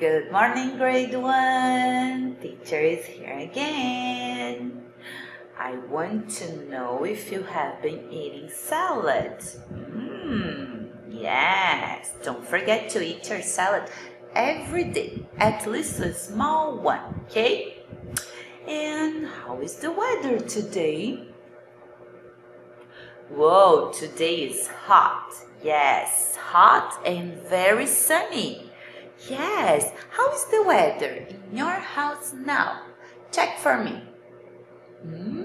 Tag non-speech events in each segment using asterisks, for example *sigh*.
Good morning, grade one. Teacher is here again. I want to know if you have been eating salad. Mmm, yes. Don't forget to eat your salad every day, at least a small one, okay? And how is the weather today? Whoa, today is hot. Yes, hot and very sunny. Yes, how is the weather in your house now? Check for me. Hmm?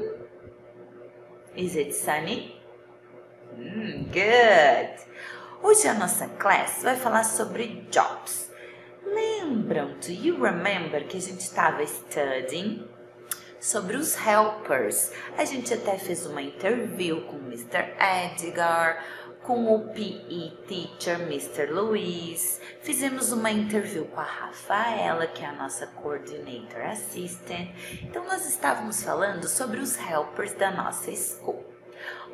Is it sunny? Hmm, good. Hoje a nossa classe vai falar sobre jobs. Lembram, do you remember que a gente estava studying sobre os helpers? A gente até fez uma interview com o Mr. Edgar, com o PE teacher Mr. Luiz, fizemos uma interview com a Rafaela, que é a nossa coordinator assistant. Então nós estávamos falando sobre os helpers da nossa school.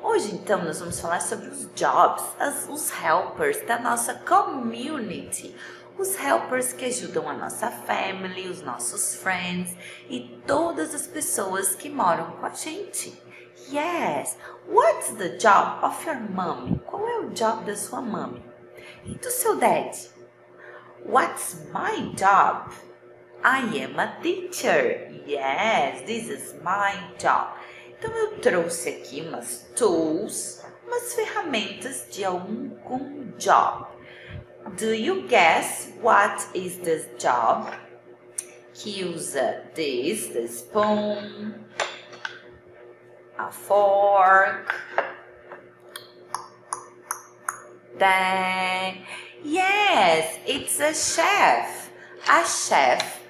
Hoje então nós vamos falar sobre os jobs, as, os helpers da nossa community, os helpers que ajudam a nossa family, os nossos friends e todas as pessoas que moram com a gente. Yes, what's the job of your mommy? Qual é o job da sua mãe? E do seu dad? What's my job? I am a teacher. Yes, this is my job. Então eu trouxe aqui umas tools, umas ferramentas de algum job. Do you guess what is this job? Que usa this, the spoon, a fork. Then, yes, it's a chef. A chef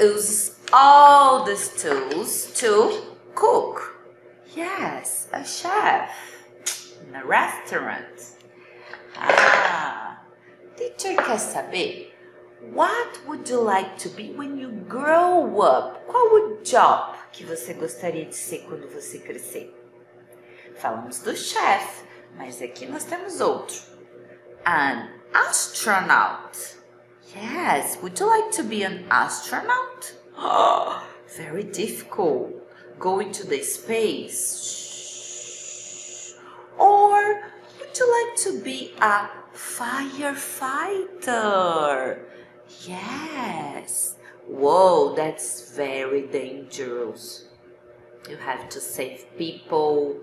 uses all these tools to cook. Yes, a chef in a restaurant. Ah, teacher quer saber What would you like to be when you grow up? Qual o job que você gostaria de ser quando você crescer? Falamos do chef, mas aqui nós temos outro. An astronaut. Yes, would you like to be an astronaut? Oh, *gasps* very difficult. Going to the space. To be a firefighter? Yes. Whoa, that's very dangerous. You have to save people,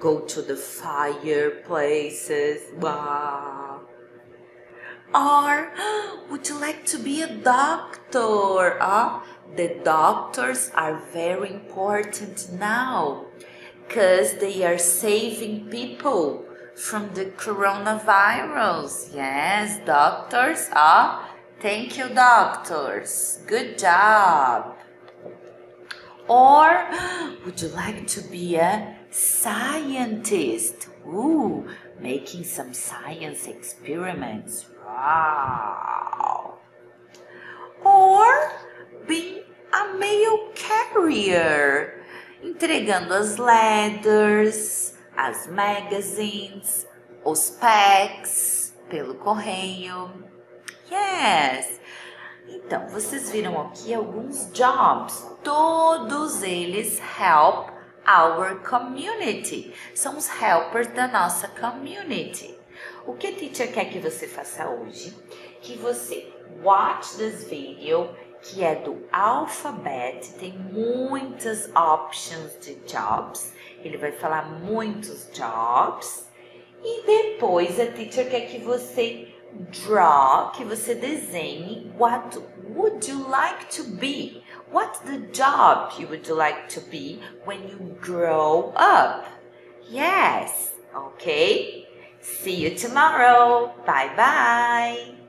go to the fireplaces. Wow. Or *gasps* would you like to be a doctor? Uh, the doctors are very important now because they are saving people from the coronavirus. Yes, doctors are Thank you, doctors. Good job. Or *gasps* would you like to be a scientist? Ooh, making some science experiments. Wow. Or being a mail carrier, entregando as letters, as magazines, os packs pelo correio. Yes. Então, vocês viram aqui alguns jobs. Todos eles help our community. São os helpers da nossa community. O que a teacher quer que você faça hoje? Que você watch this video, que é do Alphabet, tem muitas options de jobs. Ele vai falar muitos jobs. E depois a teacher quer que você draw, que você desenhe what would you like to be? What's the job you would like to be when you grow up? Yes, okay? See you tomorrow. Bye bye.